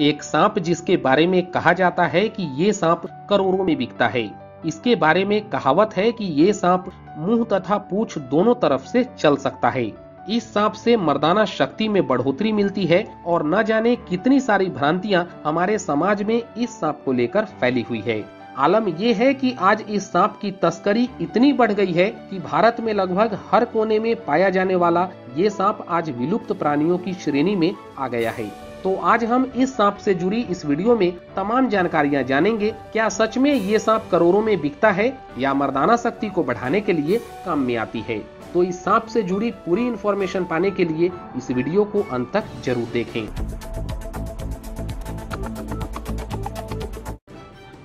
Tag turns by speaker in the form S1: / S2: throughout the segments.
S1: एक सांप जिसके बारे में कहा जाता है कि ये सांप करोड़ों में बिकता है। इसके बारे में कहावत है कि ये सांप मुँह तथा पूछ दोनों तरफ़ से चल सकता है। इस सांप से मर्दाना शक्ति में बढ़ोतरी मिलती है और न जाने कितनी सारी भ्रांतियाँ हमारे समाज में इस सांप को लेकर फैली हुई है। आलम ये है कि आज इस सांप की तस्करी इतनी बढ़ गई है कि भारत में लगभग हर कोने में पाया जाने वाला ये सांप आज विलुप्त प्राणियों की श्रेणी में आ गया है। तो आज हम इस सांप से जुड़ी इस वीडियो में तमाम जानकारियाँ जानेंगे, क्या सच में ये सांप करोड़ों में बिकता है या मर्दाना शक्ति को बढ़ाने के लिए काम में आती है। तो इस सांप से जुड़ी पूरी इन्फॉर्मेशन पाने के लिए इस वीडियो को अंत तक ज़रूर देखें।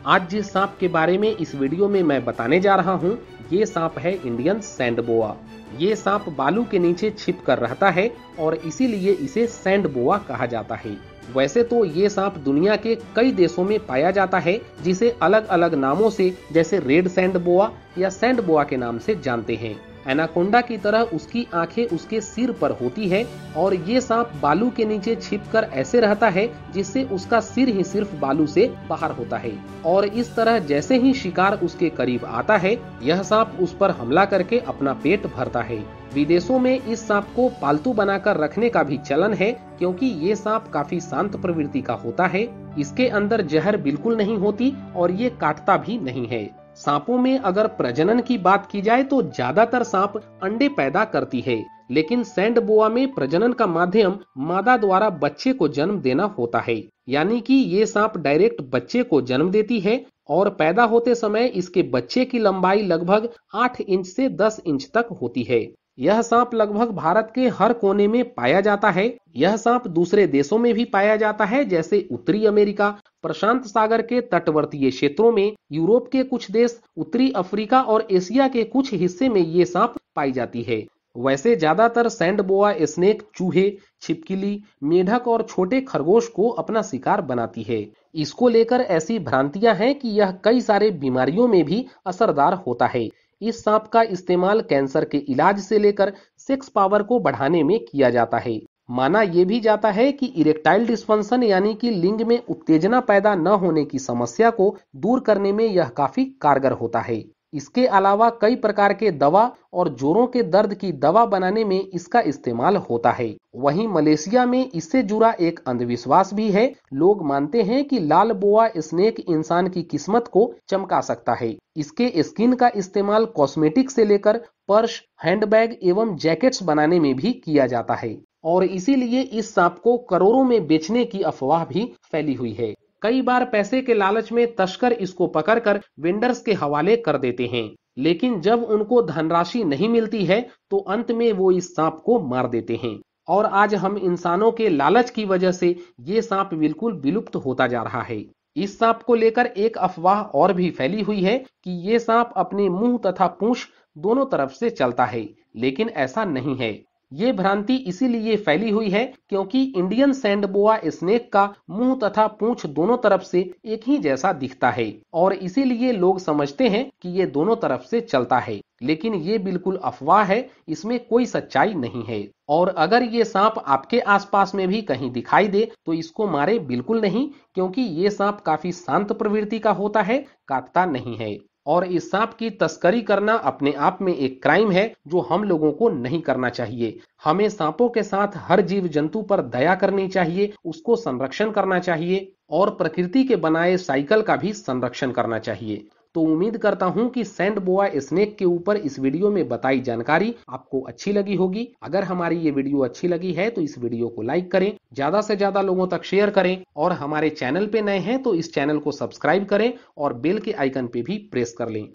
S1: आज जिस सांप के बारे में इस वीडियो में मैं बताने जा रहा हूँ, ये सांप है इंडियन सैंडबोआ ये सांप बालू के नीचे छिप कर रहता है और इसीलिए इसे सैंड बोआ कहा जाता है। वैसे तो ये सांप दुनिया के कई देशों में पाया जाता है, जिसे अलग अलग नामों से, जैसे रेड सैंड बोआ या सैंड बोआ के नाम से जानते हैं। एनाकोंडा की तरह उसकी आँखें उसके सिर पर होती है और ये सांप बालू के नीचे छिपकर ऐसे रहता है जिससे उसका सिर ही सिर्फ़ बालू से बाहर होता है। और इस तरह जैसे ही शिकार उसके करीब आता है, यह सांप उस पर हमला करके अपना पेट भरता है। विदेशों में इस सांप को पालतू बनाकर रखने का भी चलन है, क्योंकि ये सांप काफ़ी शांत प्रवृत्ति का होता है। इसके अंदर जहर बिल्कुल नहीं होती और ये काटता भी नहीं है। सांपों में अगर प्रजनन की बात की जाए तो ज़्यादातर सांप अंडे पैदा करती है, लेकिन सैंड बोआ में प्रजनन का माध्यम मादा द्वारा बच्चे को जन्म देना होता है। यानी कि ये सांप डायरेक्ट बच्चे को जन्म देती है और पैदा होते समय इसके बच्चे की लंबाई लगभग 8 इंच से 10 इंच तक होती है। यह सांप लगभग भारत के हर कोने में पाया जाता है। यह सांप दूसरे देशों में भी पाया जाता है, जैसे उत्तरी अमेरिका, प्रशांत सागर के तटवर्तीय क्षेत्रों में, यूरोप के कुछ देश, उत्तरी अफ्रीका और एशिया के कुछ हिस्से में ये सांप पाई जाती है। वैसे ज़्यादातर सैंड बोआ स्नेक चूहे, छिपकली, मेढक और छोटे खरगोश को अपना शिकार बनाती है। इसको लेकर ऐसी भ्रांतियाँ हैं कि यह कई सारे बीमारियों में भी असरदार होता है। इस सांप का इस्तेमाल कैंसर के इलाज से लेकर सेक्स पावर को बढ़ाने में किया जाता है। माना यह भी जाता है कि इरेक्टाइल डिस्फंक्शन यानी कि लिंग में उत्तेजना पैदा न होने की समस्या को दूर करने में यह काफ़ी कारगर होता है। इसके अलावा कई प्रकार के दवा और जोरों के दर्द की दवा बनाने में इसका इस्तेमाल होता है। वहीं मलेशिया में इससे जुड़ा एक अंधविश्वास भी है। लोग मानते हैं कि लाल बोआ स्नेक इंसान की किस्मत को चमका सकता है। इसके स्किन का इस्तेमाल कॉस्मेटिक से लेकर पर्स, हैंडबैग एवं जैकेट्स बनाने में भी किया जाता है। और इसीलिए इस सांप को करोड़ों में बेचने की अफवाह भी फैली हुई है। कई बार पैसे के लालच में तस्कर इसको पकड़कर वेंडर्स के हवाले कर देते हैं। लेकिन जब उनको धनराशि नहीं मिलती है तो अंत में वो इस सांप को मार देते हैं। और आज हम इंसानों के लालच की वजह से ये सांप बिल्कुल विलुप्त होता जा रहा है। इस सांप को लेकर एक अफवाह और भी फैली हुई है कि ये सांप अपने मुँह तथा पूंछ दोनों तरफ़ से चलता है, लेकिन ऐसा नहीं है। ये भ्रांति इसीलिए फैली हुई है क्योंकि इंडियन सैंडबोआ स्नेक का मुँह तथा पूंछ दोनों तरफ़ से एक ही जैसा दिखता है और इसीलिए लोग समझते हैं कि ये दोनों तरफ़ से चलता है। लेकिन ये बिल्कुल अफवाह है, इसमें कोई सच्चाई नहीं है। और अगर ये सांप आपके आसपास में भी कहीं दिखाई दे तो इसको मारे बिल्कुल नहीं, क्योंकि ये सांप काफ़ी शांत प्रवृत्ति का होता है, काटता नहीं है। और इस सांप की तस्करी करना अपने आप में एक क्राइम है जो हम लोगों को नहीं करना चाहिए। हमें सांपों के साथ हर जीव जंतु पर दया करनी चाहिए, उसको संरक्षण करना चाहिए और प्रकृति के बनाए साइकिल का भी संरक्षण करना चाहिए। तो उम्मीद करता हूँ कि सैंड बोआ स्नेक के ऊपर इस वीडियो में बताई जानकारी आपको अच्छी लगी होगी। अगर हमारी ये वीडियो अच्छी लगी है तो इस वीडियो को लाइक करें, ज़्यादा से ज़्यादा लोगों तक शेयर करें, और हमारे चैनल पे नए हैं तो इस चैनल को सब्सक्राइब करें और बेल के आइकन पे भी प्रेस कर लें।